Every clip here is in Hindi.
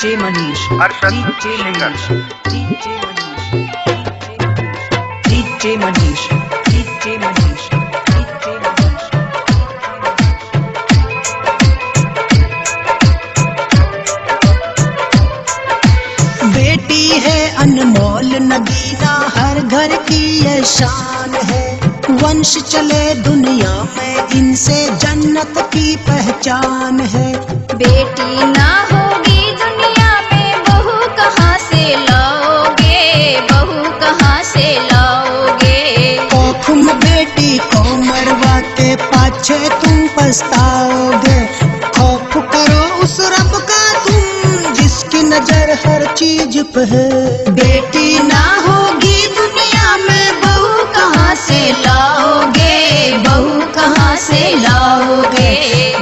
जे मनीष बेटी है अनमोल नगीना हर घर की शान है। वंश चले दुनिया में इनसे जन्नत की पहचान है। बेटी ना हो पछताओगे खौफ करो उस रब का तुम, जिसकी नज़र हर चीज़ पे है बेटी ना होगी दुनिया में, बहू कहाँ से लाओगे बहू कहाँ से लाओगे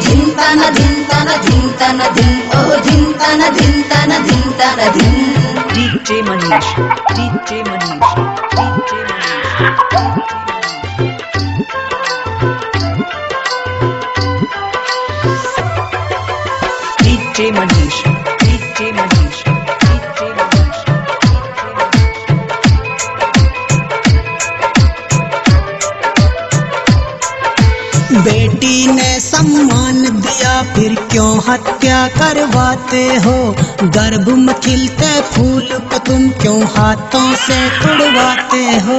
धिनता न धिनता न धिनता न धिन ओ धिनता न धिनता न धिनता न धिन DJ Manish. DJ Manish. DJ Manish. DJ Manish. DJ Manish. बेटी ने सम्मान दिया फिर क्यों हत्या करवाते हो गर्भ में खिलते फूल को तुम क्यों हाथों से तुड़वाते हो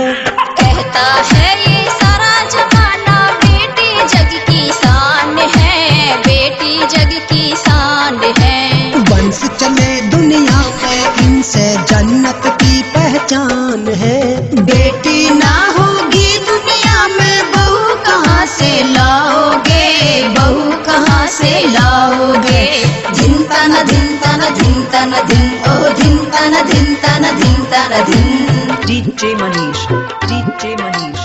कहता है ये धिनता न धिन ओ धिनता न धिनता न धिनता न धिन DJ Manish. DJ Manish.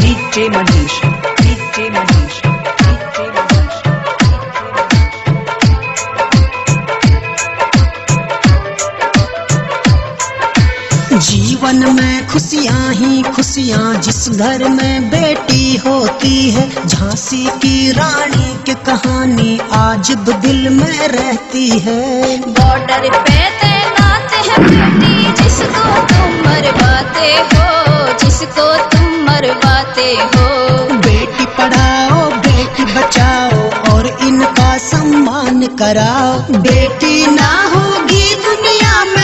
DJ Manish. जीवन में खुशियाँ ही खुशियाँ जिस घर में बेटी होती है झांसी की रानी की कहानी आज भी दिल में रहती है। बॉर्डर पे तैनात है बेटी जिसको तुम मरवाते हो जिसको तुम मरवाते हो। बेटी पढ़ाओ बेटी बचाओ और इनका सम्मान कराओ। बेटी ना होगी दुनिया में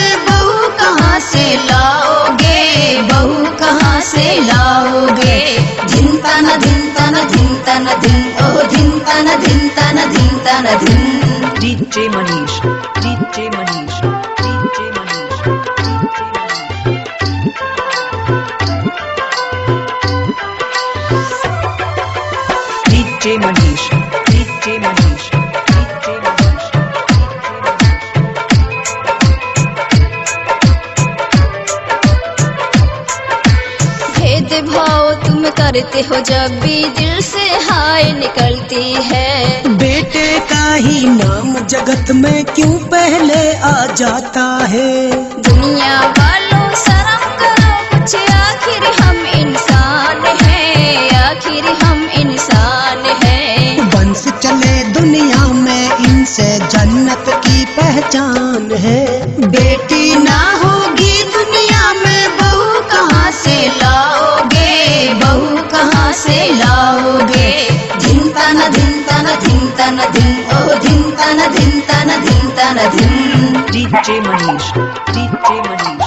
से लाओगे बहू कहाँ से लाओगे धिनता न धिनता न धिनता न धिन ओ धिनता न धिनता न धिनता न धिन DJ Manish. DJ Manish. DJ Manish. DJ Manish. तुम करते हो जब भी दिल से हाय निकलती है। बेटे का ही नाम जगत में क्यों पहले आ जाता है? दुनिया वालों शर्म करो कुछ आखिर हम इंसान हैं आखिर हम इंसान हैं। वंश चले दुनिया में इनसे जन्नत की पहचान है। बेटी ना होगी दुनिया में बहू कहाँ से लाओगे धिनता न धिन ओ धिनता न धिनता न धिनता न धिन DJ Manish. DJ Manish.